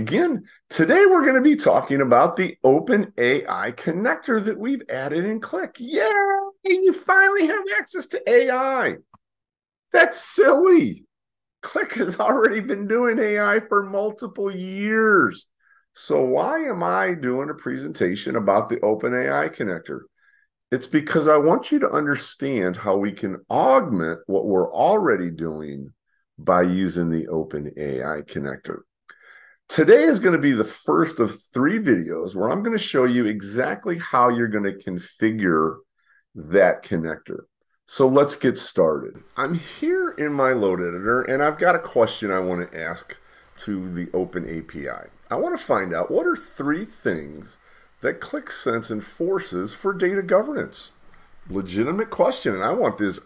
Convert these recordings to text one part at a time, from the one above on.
Again. Today we're going to be talking about the Open AI connector that we've added in Qlik. Yeah, you finally have access to AI. That's silly. Qlik has already been doing AI for multiple years. So why am I doing a presentation about the Open AI connector? It's because I want you to understand how we can augment what we're already doing by using the Open AI connector. Today is going to be the first of three videos where I'm going to show you exactly how you're going to configure that connector. So let's get started. I'm here in my load editor and I've got a question I want to ask to the Open API. I want to find out what are three things that Qlik Sense enforces for data governance? Legitimate question, and I want this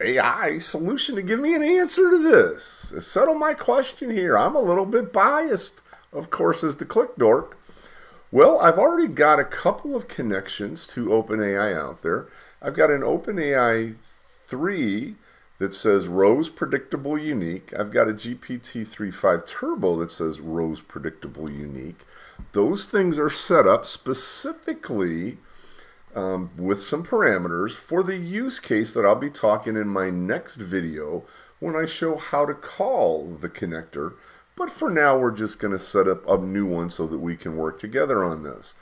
AI solution to give me an answer to this. Settle my question here. I'm a little bit biased, of course, as the Qlik dork. Well, I've already got a couple of connections to OpenAI out there. I've got an OpenAI 3 that says rows predictable unique. I've got a GPT-3.5 Turbo that says rows predictable unique. Those things are set up specifically um, with some parameters for the use case that I'll be talking in my next video when I show how to call the connector. But for now, we're just going to set up a new one so that we can work together on this.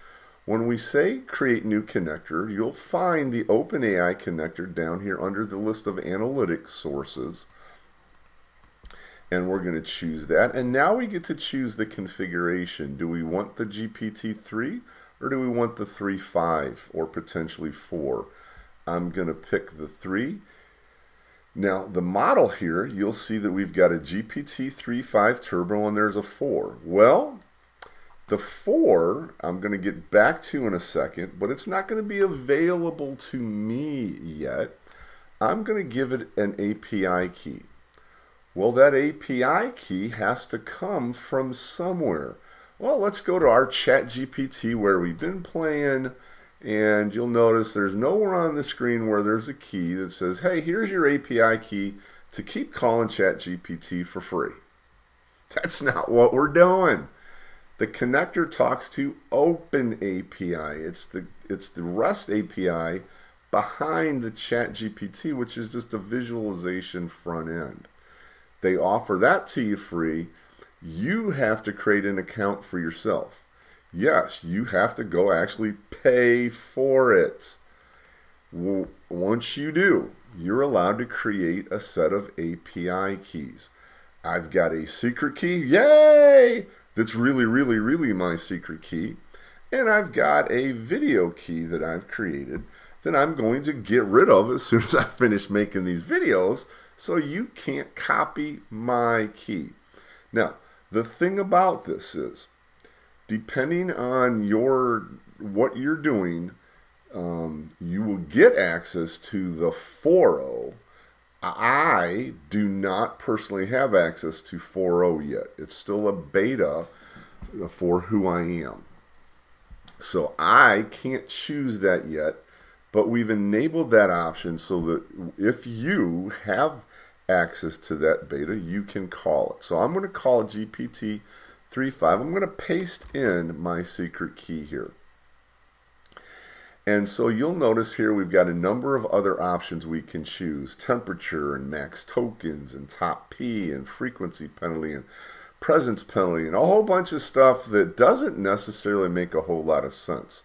When we say create new connector, you'll find the OpenAI connector down here under the list of analytics sources. And we're going to choose that. And now we get to choose the configuration. Do we want the GPT-3 or do we want the 3, 5, or potentially 4? I'm going to pick the 3. Now, the model here, you'll see that we've got a GPT 3.5 Turbo and there's a 4. Well, the 4 I'm going to get back to in a second, but it's not going to be available to me yet. I'm going to give it an API key. Well, that API key has to come from somewhere. Well, let's go to our chat GPT where we've been playing and you'll notice there's nowhere on the screen where there's a key that says, hey, here's your API key to keep calling chat GPT for free. That's not what we're doing. The connector talks to Open API. It's the, it's the REST API behind the chat GPT, which is just a visualization front end. They offer that to you free you have to create an account for yourself. Yes, you have to go actually pay for it. Once you do, you're allowed to create a set of API keys. I've got a secret key, yay! That's really, really, really my secret key. And I've got a video key that I've created that I'm going to get rid of as soon as I finish making these videos so you can't copy my key. Now, the thing about this is, depending on your what you're doing, um, you will get access to the 4.0. I do not personally have access to 4.0 yet. It's still a beta for who I am. So I can't choose that yet, but we've enabled that option so that if you have access to that beta, you can call it. So I'm going to call GPT 3.5. I'm going to paste in my secret key here. And so you'll notice here we've got a number of other options we can choose. Temperature and max tokens and top P and frequency penalty and presence penalty and a whole bunch of stuff that doesn't necessarily make a whole lot of sense.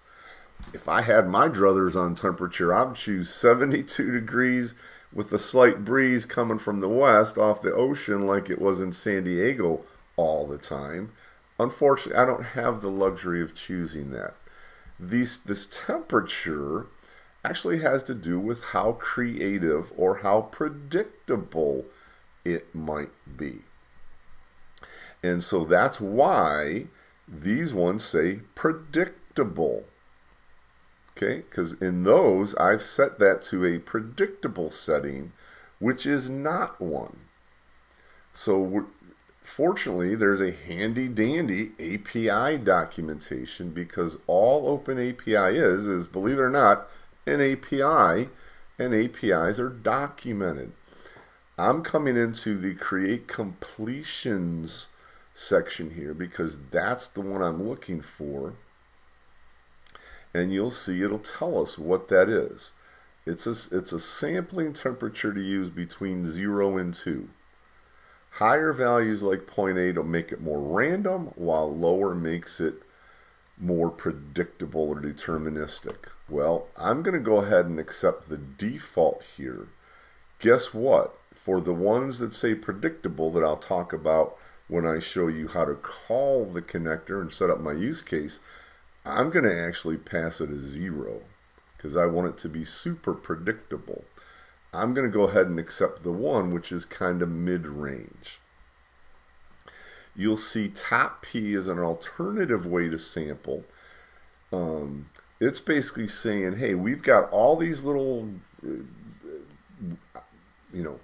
If I had my druthers on temperature, I'd choose 72 degrees with a slight breeze coming from the west off the ocean like it was in San Diego all the time. Unfortunately, I don't have the luxury of choosing that. These, this temperature actually has to do with how creative or how predictable it might be. And so that's why these ones say predictable. Okay, because in those, I've set that to a predictable setting, which is not one. So fortunately, there's a handy dandy API documentation because all Open API is, is believe it or not, an API, and APIs are documented. I'm coming into the create completions section here because that's the one I'm looking for. And you'll see it'll tell us what that is. It's a, it's a sampling temperature to use between 0 and 2. Higher values like 0.8 will make it more random, while lower makes it more predictable or deterministic. Well, I'm going to go ahead and accept the default here. Guess what? For the ones that say predictable that I'll talk about when I show you how to call the connector and set up my use case, I'm going to actually pass it a zero because I want it to be super predictable. I'm going to go ahead and accept the one, which is kind of mid-range. You'll see top P is an alternative way to sample. Um, it's basically saying, hey, we've got all these little, uh, you know,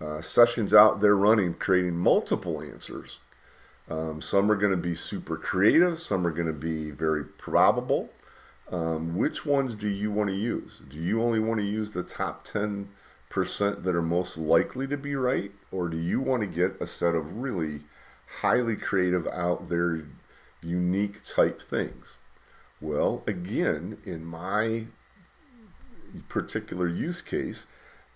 uh, sessions out there running, creating multiple answers. Um, some are going to be super creative. Some are going to be very probable. Um, which ones do you want to use? Do you only want to use the top 10% that are most likely to be right? Or do you want to get a set of really highly creative out there, unique type things? Well, again, in my particular use case,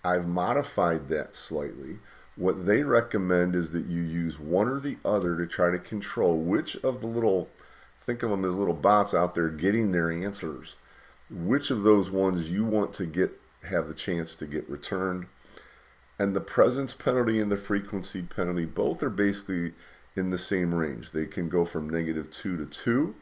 I've modified that slightly. What they recommend is that you use one or the other to try to control which of the little, think of them as little bots out there getting their answers, which of those ones you want to get have the chance to get returned. And the presence penalty and the frequency penalty both are basically in the same range. They can go from negative 2 to 2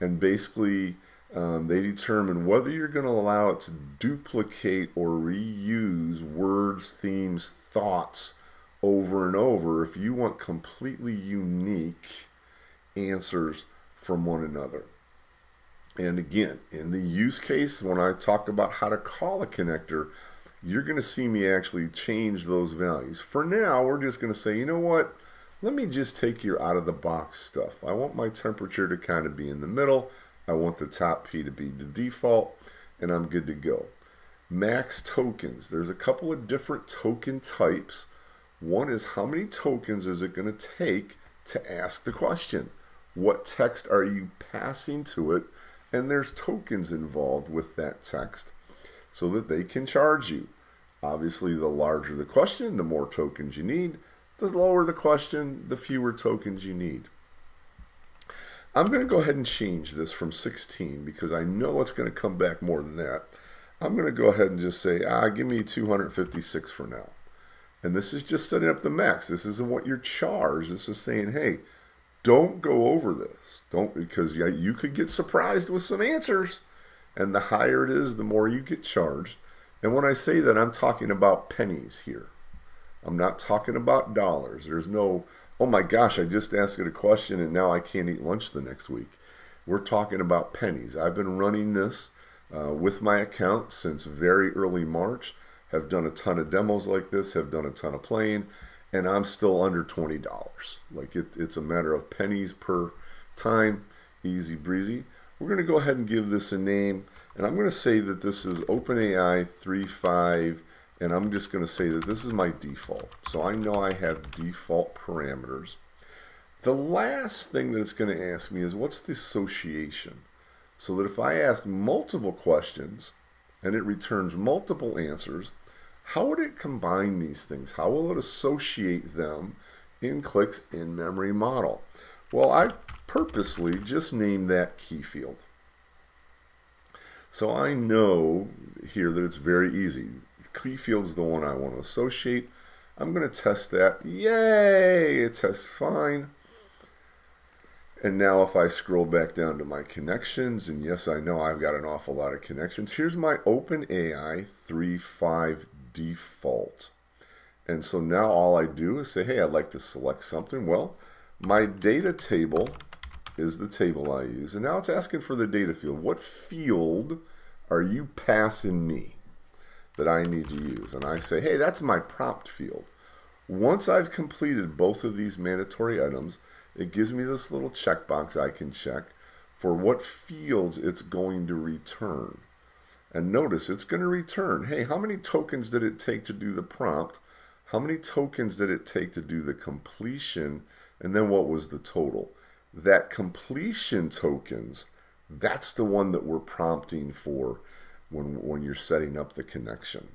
and basically um, they determine whether you're going to allow it to duplicate or reuse words, themes, thoughts over and over if you want completely unique answers from one another. And again, in the use case, when I talk about how to call a connector, you're going to see me actually change those values. For now, we're just going to say, you know what? Let me just take your out of the box stuff. I want my temperature to kind of be in the middle. I want the top P to be the default, and I'm good to go. Max tokens. There's a couple of different token types. One is how many tokens is it going to take to ask the question? What text are you passing to it? And there's tokens involved with that text so that they can charge you. Obviously, the larger the question, the more tokens you need. The lower the question, the fewer tokens you need. I'm going to go ahead and change this from 16 because I know it's going to come back more than that. I'm going to go ahead and just say, ah, give me 256 for now. And this is just setting up the max. This isn't what you're charged. This is saying, hey, don't go over this. Don't because yeah, you could get surprised with some answers. And the higher it is, the more you get charged. And when I say that, I'm talking about pennies here. I'm not talking about dollars. There's no, oh my gosh, I just asked it a question and now I can't eat lunch the next week. We're talking about pennies. I've been running this uh, with my account since very early March. Have done a ton of demos like this, have done a ton of playing, and I'm still under $20. Like it, it's a matter of pennies per time, easy breezy. We're going to go ahead and give this a name, and I'm going to say that this is OpenAI 3.5 and I'm just going to say that this is my default. So I know I have default parameters. The last thing that it's going to ask me is what's the association? So that if I ask multiple questions and it returns multiple answers, how would it combine these things? How will it associate them in Qlik's in-memory model? Well, I purposely just named that key field. So I know here that it's very easy. Key field is the one I want to associate. I'm going to test that. Yay! It tests fine. And now if I scroll back down to my connections, and yes, I know I've got an awful lot of connections. Here's my OpenAI 3.5 default. And so now all I do is say, hey, I'd like to select something. Well, my data table is the table I use. And now it's asking for the data field. What field are you passing me? that I need to use. And I say, hey, that's my prompt field. Once I've completed both of these mandatory items, it gives me this little checkbox I can check for what fields it's going to return. And notice it's going to return, hey, how many tokens did it take to do the prompt? How many tokens did it take to do the completion And then what was the total? That completion tokens, that's the one that we're prompting for when, when you're setting up the connection.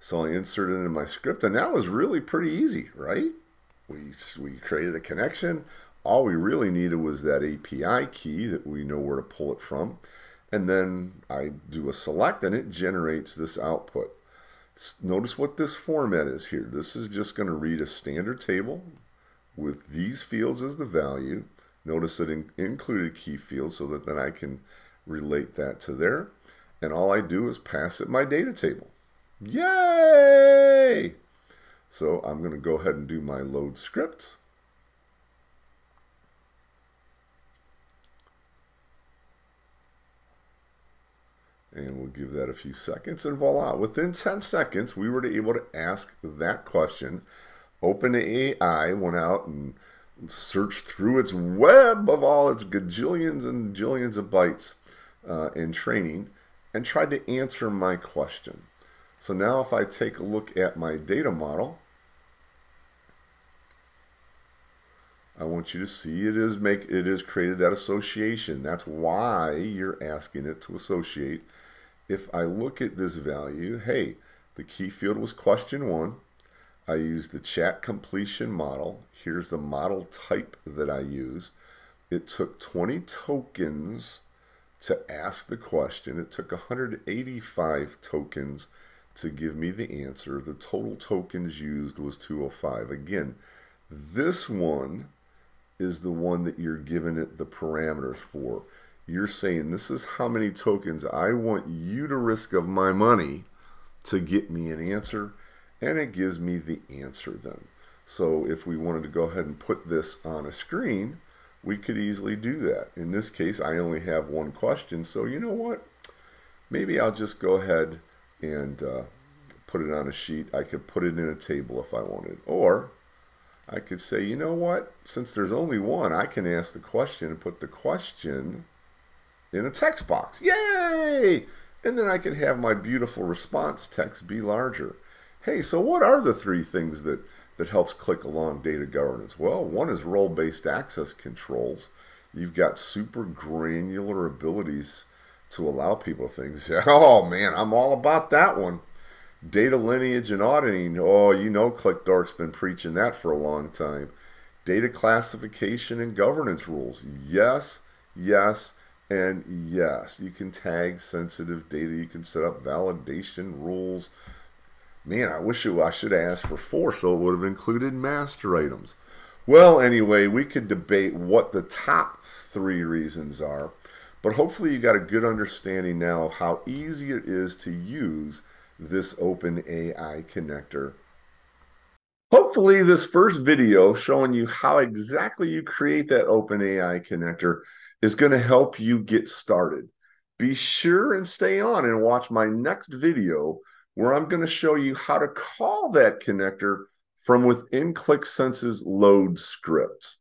So I inserted it in my script, and that was really pretty easy, right? We, we created a connection. All we really needed was that API key that we know where to pull it from. And then I do a select, and it generates this output. Notice what this format is here. This is just going to read a standard table with these fields as the value. Notice that in included key field so that then I can relate that to there. And all I do is pass it my data table. Yay! So I'm going to go ahead and do my load script. And we'll give that a few seconds and voila. Within 10 seconds, we were able to ask that question. OpenAI went out and searched through its web of all its gajillions and jillions of bytes uh, in training and tried to answer my question. So now if I take a look at my data model, I want you to see it is make it is created that association. That's why you're asking it to associate. If I look at this value, hey, the key field was question one. I used the chat completion model. Here's the model type that I use. It took 20 tokens to ask the question. It took 185 tokens to give me the answer. The total tokens used was 205. Again, this one is the one that you're giving it the parameters for. You're saying this is how many tokens I want you to risk of my money to get me an answer, and it gives me the answer then. So if we wanted to go ahead and put this on a screen, we could easily do that. In this case, I only have one question, so you know what? Maybe I'll just go ahead and uh, put it on a sheet. I could put it in a table if I wanted. Or I could say, you know what? Since there's only one, I can ask the question and put the question in a text box. Yay! And then I can have my beautiful response text be larger. Hey, so what are the three things that, that helps Qlik along data governance? Well, one is role-based access controls. You've got super granular abilities to allow people things. Oh man, I'm all about that one. Data lineage and auditing. Oh, you know Qlik Dork's been preaching that for a long time. Data classification and governance rules. Yes, yes, and yes. You can tag sensitive data. You can set up validation rules. Man, I wish it, I should have asked for four so it would have included master items. Well, anyway, we could debate what the top three reasons are. But hopefully you got a good understanding now of how easy it is to use this OpenAI connector. Hopefully this first video showing you how exactly you create that OpenAI connector is going to help you get started. Be sure and stay on and watch my next video where I'm going to show you how to call that connector from within Qlik Sense's load script.